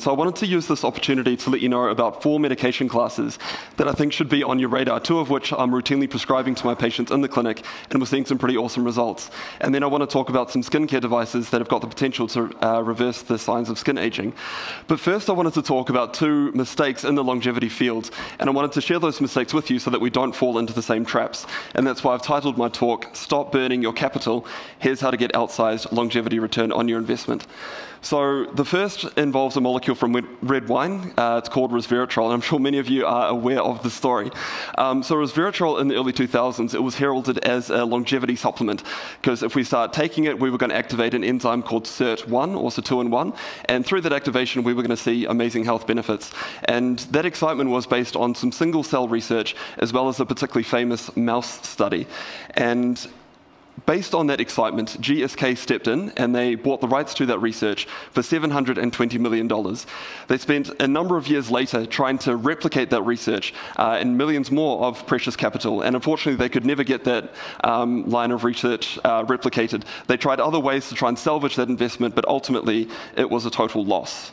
So I wanted to use this opportunity to let you know about four medication classes that I think should be on your radar, two of which I'm routinely prescribing to my patients in the clinic, and we're seeing some pretty awesome results. And then I want to talk about some skincare devices that have got the potential to uh, reverse the signs of skin aging. But first I wanted to talk about two mistakes in the longevity field, and I wanted to share those mistakes with you so that we don't fall into the same traps. And that's why I've titled my talk, Stop Burning Your Capital, Here's How to Get Outsized Longevity Return on Your Investment. So the first involves a molecule from red wine. Uh, it's called resveratrol, and I'm sure many of you are aware of the story. Um, so resveratrol in the early 2000s, it was heralded as a longevity supplement because if we start taking it, we were going to activate an enzyme called SIRT1 or SIRTUIN1, and through that activation, we were going to see amazing health benefits. And that excitement was based on some single cell research as well as a particularly famous mouse study. And Based on that excitement, GSK stepped in and they bought the rights to that research for $720 million. They spent a number of years later trying to replicate that research uh, and millions more of precious capital. And unfortunately, they could never get that um, line of research uh, replicated. They tried other ways to try and salvage that investment, but ultimately, it was a total loss.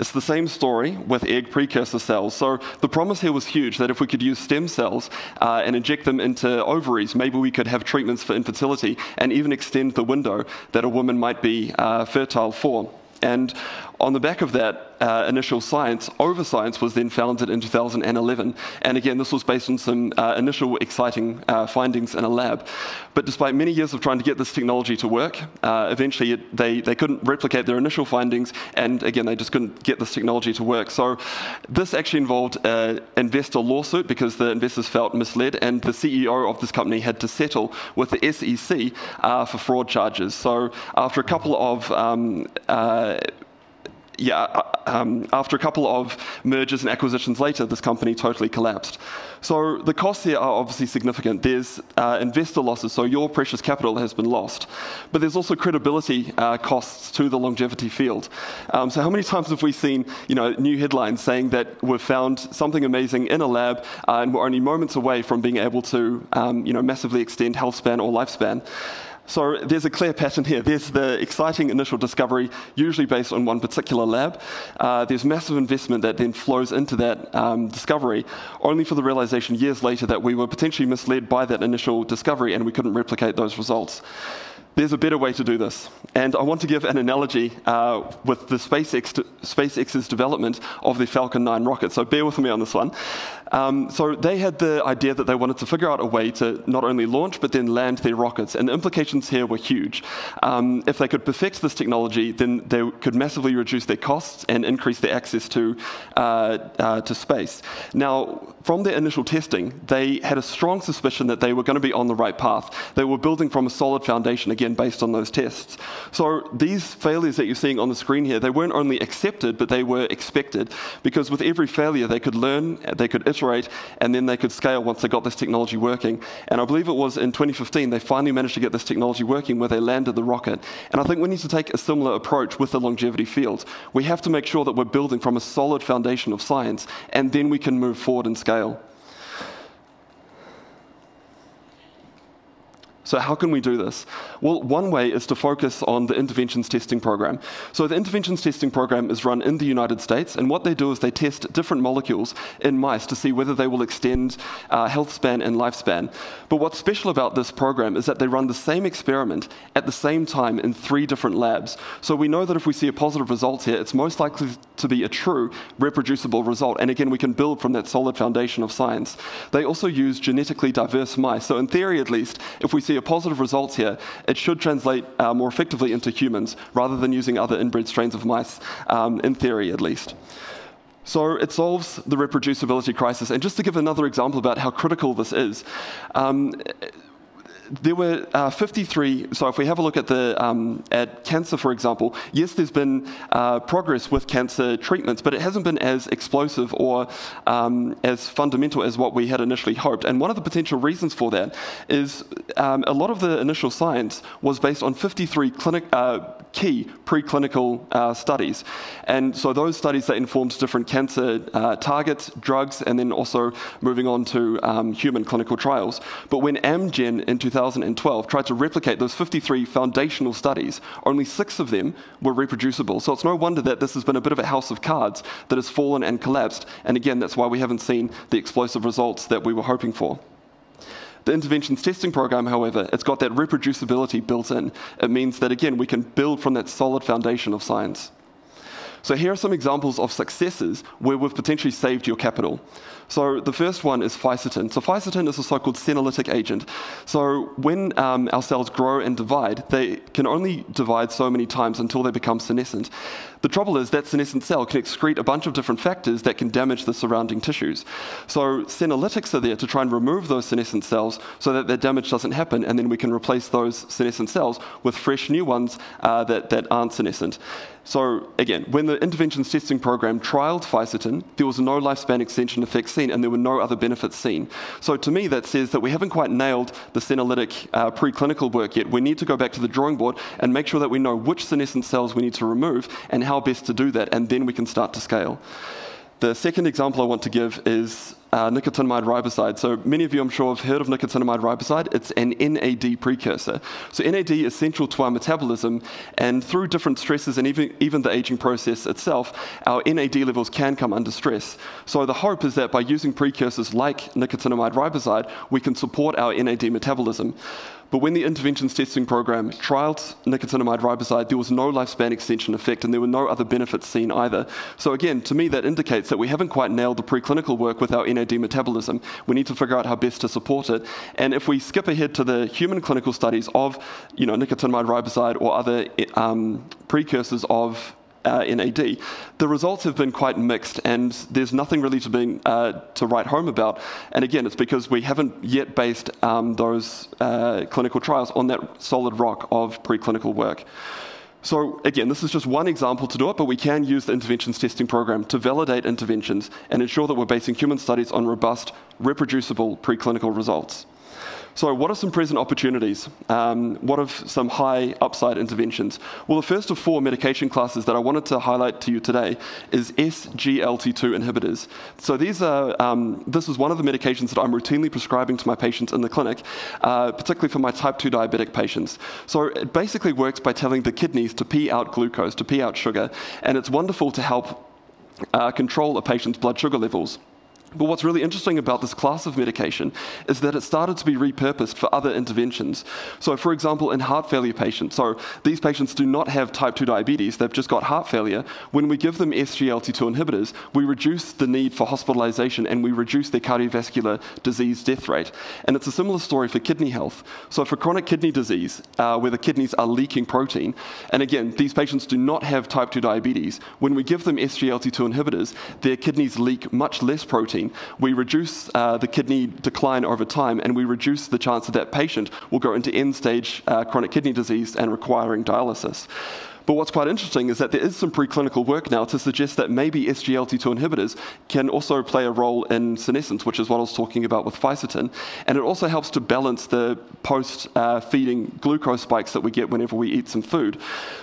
It's the same story with egg precursor cells. So the promise here was huge that if we could use stem cells uh, and inject them into ovaries, maybe we could have treatments for infertility and even extend the window that a woman might be uh, fertile for. And on the back of that uh, initial science, OvaScience was then founded in 2011. And again, this was based on some uh, initial exciting uh, findings in a lab. But despite many years of trying to get this technology to work, uh, eventually it, they, they couldn't replicate their initial findings. And again, they just couldn't get this technology to work. So this actually involved an investor lawsuit because the investors felt misled. And the CEO of this company had to settle with the SEC uh, for fraud charges. So after a couple of um, uh, yeah, uh, um, after a couple of mergers and acquisitions later, this company totally collapsed. So the costs here are obviously significant. There's uh, investor losses, so your precious capital has been lost. But there's also credibility uh, costs to the longevity field. Um, so how many times have we seen, you know, new headlines saying that we've found something amazing in a lab uh, and we're only moments away from being able to, um, you know, massively extend health span or lifespan? So there's a clear pattern here. There's the exciting initial discovery, usually based on one particular lab. Uh, there's massive investment that then flows into that um, discovery, only for the realization years later that we were potentially misled by that initial discovery and we couldn't replicate those results. There's a better way to do this. And I want to give an analogy uh, with the SpaceX SpaceX's development of the Falcon 9 rocket. So bear with me on this one. Um, so they had the idea that they wanted to figure out a way to not only launch but then land their rockets, and the implications here were huge. Um, if they could perfect this technology, then they could massively reduce their costs and increase their access to uh, uh, to space. Now, from their initial testing, they had a strong suspicion that they were going to be on the right path. They were building from a solid foundation, again based on those tests. So these failures that you're seeing on the screen here, they weren't only accepted, but they were expected, because with every failure, they could learn, they could iterate and then they could scale once they got this technology working. And I believe it was in 2015 they finally managed to get this technology working where they landed the rocket. And I think we need to take a similar approach with the longevity field. We have to make sure that we're building from a solid foundation of science, and then we can move forward and scale. So, how can we do this? Well, one way is to focus on the interventions testing program. So, the interventions testing program is run in the United States, and what they do is they test different molecules in mice to see whether they will extend uh, health span and lifespan. But what's special about this program is that they run the same experiment at the same time in three different labs. So, we know that if we see a positive result here, it's most likely to be a true reproducible result. And again, we can build from that solid foundation of science. They also use genetically diverse mice. So, in theory at least, if we see positive results here, it should translate uh, more effectively into humans rather than using other inbred strains of mice, um, in theory at least. So it solves the reproducibility crisis. And just to give another example about how critical this is, um, there were uh, 53. So if we have a look at the um, at cancer, for example, yes, there's been uh, progress with cancer treatments, but it hasn't been as explosive or um, as fundamental as what we had initially hoped. And one of the potential reasons for that is um, a lot of the initial science was based on 53 clinic, uh, key preclinical uh, studies, and so those studies that informed different cancer uh, targets, drugs, and then also moving on to um, human clinical trials. But when Amgen in 2000 2012 tried to replicate those 53 foundational studies. Only six of them were reproducible. So it's no wonder that this has been a bit of a house of cards that has fallen and collapsed. And again, that's why we haven't seen the explosive results that we were hoping for. The interventions testing program, however, it's got that reproducibility built in. It means that, again, we can build from that solid foundation of science. So here are some examples of successes where we've potentially saved your capital. So the first one is fisetin. So fisetin is a so-called senolytic agent. So when um, our cells grow and divide, they can only divide so many times until they become senescent. The trouble is that senescent cell can excrete a bunch of different factors that can damage the surrounding tissues. So senolytics are there to try and remove those senescent cells so that that damage doesn't happen, and then we can replace those senescent cells with fresh new ones uh, that, that aren't senescent. So again, when the interventions testing program trialed fisetin, there was no lifespan extension effect seen, and there were no other benefits seen. So to me, that says that we haven't quite nailed the senolytic uh, preclinical work yet. We need to go back to the drawing board and make sure that we know which senescent cells we need to remove and how best to do that, and then we can start to scale. The second example I want to give is uh, nicotinamide riboside. So many of you, I'm sure, have heard of nicotinamide riboside. It's an NAD precursor. So NAD is central to our metabolism, and through different stresses and even, even the aging process itself, our NAD levels can come under stress. So the hope is that by using precursors like nicotinamide riboside, we can support our NAD metabolism. But when the interventions testing program trialed nicotinamide riboside, there was no lifespan extension effect and there were no other benefits seen either. So again, to me, that indicates that we haven't quite nailed the preclinical work with our NAD metabolism. We need to figure out how best to support it. And if we skip ahead to the human clinical studies of, you know, nicotinamide riboside or other um, precursors of uh, NAD, the results have been quite mixed, and there's nothing really to, uh, to write home about. And again, it's because we haven't yet based um, those uh, clinical trials on that solid rock of preclinical work. So again, this is just one example to do it, but we can use the interventions testing program to validate interventions and ensure that we're basing human studies on robust, reproducible preclinical results. So, what are some present opportunities? Um, what are some high upside interventions? Well, the first of four medication classes that I wanted to highlight to you today is SGLT2 inhibitors. So, these are um, this is one of the medications that I'm routinely prescribing to my patients in the clinic, uh, particularly for my type 2 diabetic patients. So, it basically works by telling the kidneys to pee out glucose, to pee out sugar, and it's wonderful to help uh, control a patient's blood sugar levels. But what's really interesting about this class of medication is that it started to be repurposed for other interventions. So, for example, in heart failure patients, so these patients do not have type 2 diabetes, they've just got heart failure. When we give them SGLT2 inhibitors, we reduce the need for hospitalization and we reduce their cardiovascular disease death rate. And it's a similar story for kidney health. So, for chronic kidney disease, uh, where the kidneys are leaking protein, and again, these patients do not have type 2 diabetes, when we give them SGLT2 inhibitors, their kidneys leak much less protein protein, we reduce uh, the kidney decline over time and we reduce the chance that that patient will go into end stage uh, chronic kidney disease and requiring dialysis. But what's quite interesting is that there is some preclinical work now to suggest that maybe SGLT2 inhibitors can also play a role in senescence, which is what I was talking about with fisetin. And it also helps to balance the post uh, feeding glucose spikes that we get whenever we eat some food.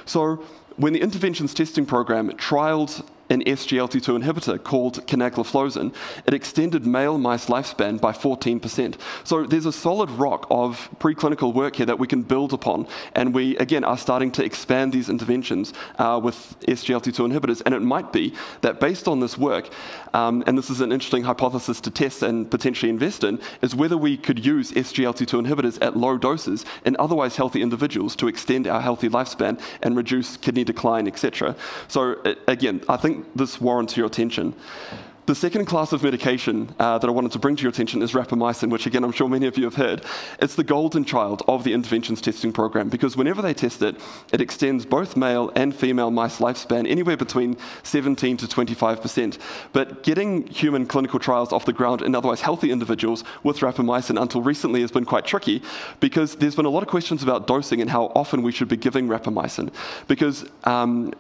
So when the interventions testing program trialed an SGLT2 inhibitor called canagliflozin, it extended male mice lifespan by 14%. So there's a solid rock of preclinical work here that we can build upon, and we, again, are starting to expand these interventions uh, with SGLT2 inhibitors, and it might be that based on this work, um, and this is an interesting hypothesis to test and potentially invest in, is whether we could use SGLT2 inhibitors at low doses in otherwise healthy individuals to extend our healthy lifespan and reduce kidney decline, etc. So again, I think this warrants your attention. The second class of medication uh, that I wanted to bring to your attention is rapamycin, which again I'm sure many of you have heard. It's the golden child of the interventions testing program because whenever they test it, it extends both male and female mice lifespan anywhere between 17 to 25%. But getting human clinical trials off the ground in otherwise healthy individuals with rapamycin until recently has been quite tricky because there's been a lot of questions about dosing and how often we should be giving rapamycin. Because um,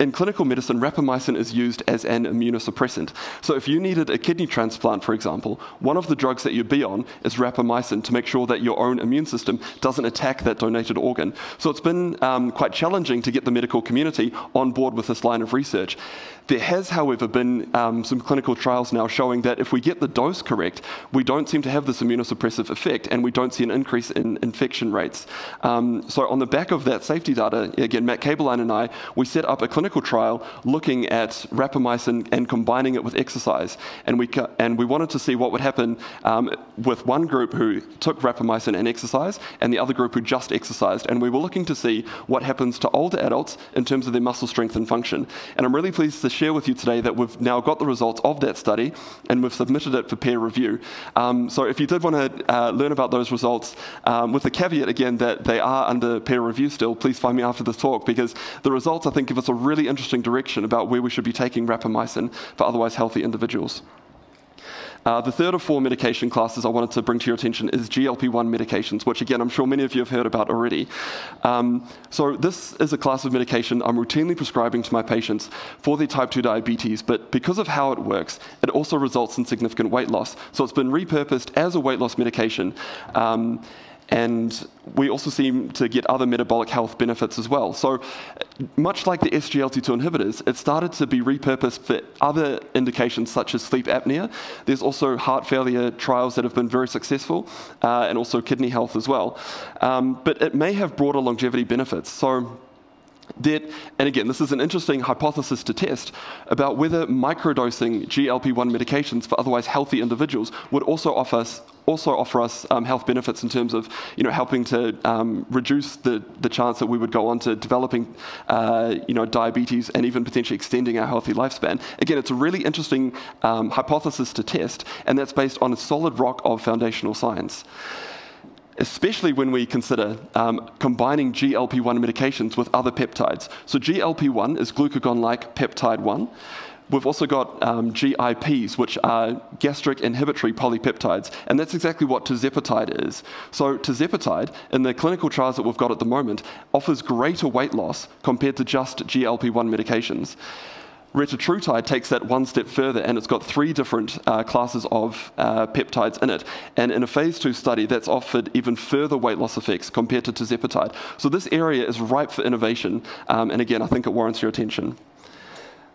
in clinical medicine, rapamycin is used as an immunosuppressant. So if you needed a kidney transplant, for example, one of the drugs that you'd be on is rapamycin to make sure that your own immune system doesn't attack that donated organ. So it's been um, quite challenging to get the medical community on board with this line of research. There has, however, been um, some clinical trials now showing that if we get the dose correct, we don't seem to have this immunosuppressive effect and we don't see an increase in infection rates. Um, so, on the back of that safety data, again, Matt Kaeberlein and I, we set up a clinical trial looking at rapamycin and combining it with exercise. And we, and we wanted to see what would happen um, with one group who took rapamycin and exercise and the other group who just exercised. And we were looking to see what happens to older adults in terms of their muscle strength and function. And I'm really pleased to share with you today that we've now got the results of that study and we've submitted it for peer review. Um, so if you did want to uh, learn about those results, um, with the caveat again that they are under peer review still, please find me after this talk because the results I think give us a really interesting direction about where we should be taking rapamycin for otherwise healthy individuals. Uh, the third of four medication classes I wanted to bring to your attention is GLP-1 medications, which again I'm sure many of you have heard about already. Um, so this is a class of medication I'm routinely prescribing to my patients for their type 2 diabetes, but because of how it works, it also results in significant weight loss. So it's been repurposed as a weight loss medication. Um, and we also seem to get other metabolic health benefits as well. So, much like the SGLT2 inhibitors, it started to be repurposed for other indications such as sleep apnea. There's also heart failure trials that have been very successful, uh, and also kidney health as well. Um, but it may have broader longevity benefits. So, that, and again, this is an interesting hypothesis to test about whether microdosing GLP-1 medications for otherwise healthy individuals would also offer also offer us um, health benefits in terms of you know helping to um, reduce the, the chance that we would go on to developing uh, you know diabetes and even potentially extending our healthy lifespan. Again, it's a really interesting um, hypothesis to test, and that's based on a solid rock of foundational science especially when we consider um, combining GLP-1 medications with other peptides. So GLP-1 is glucagon-like peptide 1. We've also got um, GIPs, which are gastric inhibitory polypeptides, and that's exactly what tirzepatide is. So tirzepatide, in the clinical trials that we've got at the moment, offers greater weight loss compared to just GLP-1 medications. Retatrutide takes that one step further, and it's got three different uh, classes of uh, peptides in it. And in a phase two study, that's offered even further weight loss effects compared to tirzepatide. So this area is ripe for innovation, um, and again, I think it warrants your attention.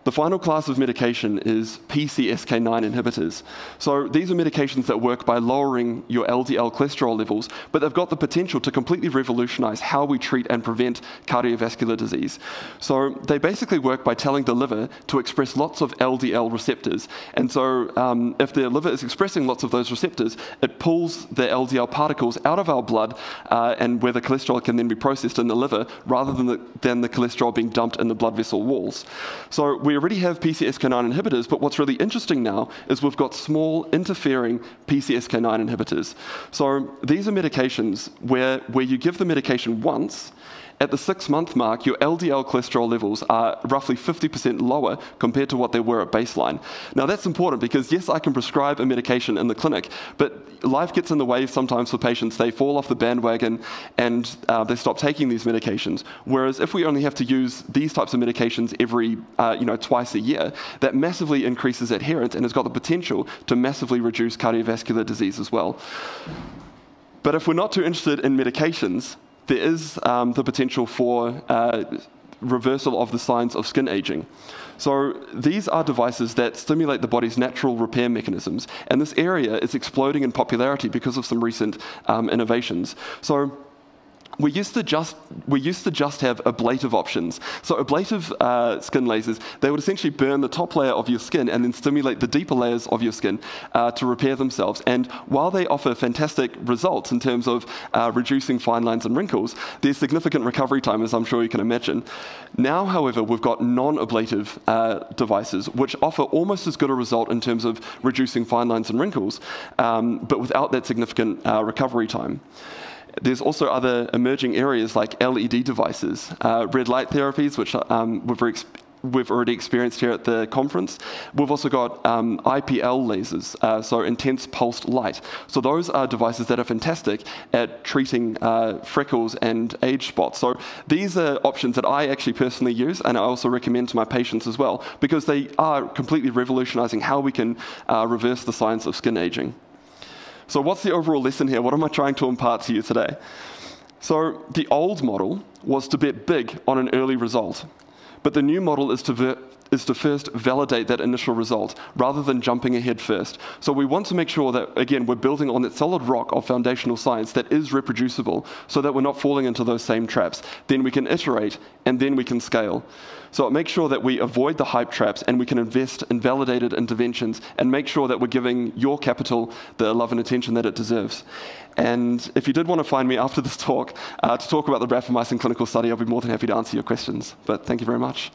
The final class of medication is PCSK9 inhibitors. So these are medications that work by lowering your LDL cholesterol levels, but they've got the potential to completely revolutionize how we treat and prevent cardiovascular disease. So they basically work by telling the liver to express lots of LDL receptors. And so um, if the liver is expressing lots of those receptors, it pulls the LDL particles out of our blood uh, and where the cholesterol can then be processed in the liver rather than the, than the cholesterol being dumped in the blood vessel walls. So we we already have PCSK9 inhibitors, but what's really interesting now is we've got small interfering PCSK9 inhibitors. So these are medications where, where you give the medication once at the six month mark, your LDL cholesterol levels are roughly 50% lower compared to what they were at baseline. Now, that's important because, yes, I can prescribe a medication in the clinic, but life gets in the way sometimes for patients. They fall off the bandwagon and uh, they stop taking these medications. Whereas if we only have to use these types of medications every, uh, you know, twice a year, that massively increases adherence and has got the potential to massively reduce cardiovascular disease as well. But if we're not too interested in medications, there is um, the potential for uh, reversal of the signs of skin aging. So these are devices that stimulate the body's natural repair mechanisms, and this area is exploding in popularity because of some recent um, innovations. So we used to just we used to just have ablative options. So ablative uh, skin lasers, they would essentially burn the top layer of your skin and then stimulate the deeper layers of your skin uh, to repair themselves. And while they offer fantastic results in terms of uh, reducing fine lines and wrinkles, there's significant recovery time, as I'm sure you can imagine. Now, however, we've got non-ablative uh, devices which offer almost as good a result in terms of reducing fine lines and wrinkles, um, but without that significant uh, recovery time. There's also other emerging areas like LED devices, uh, red light therapies, which um, we're very we've already experienced here at the conference. We've also got um, IPL lasers, uh, so intense pulsed light. So those are devices that are fantastic at treating uh, freckles and age spots. So these are options that I actually personally use, and I also recommend to my patients as well, because they are completely revolutionizing how we can uh, reverse the signs of skin aging. So what's the overall lesson here? What am I trying to impart to you today? So the old model was to bet big on an early result, but the new model is to is to first validate that initial result rather than jumping ahead first. So we want to make sure that, again, we're building on that solid rock of foundational science that is reproducible so that we're not falling into those same traps. Then we can iterate and then we can scale. So make sure that we avoid the hype traps and we can invest in validated interventions and make sure that we're giving your capital the love and attention that it deserves. And if you did want to find me after this talk uh, to talk about the rapamycin clinical study, I'll be more than happy to answer your questions. But thank you very much.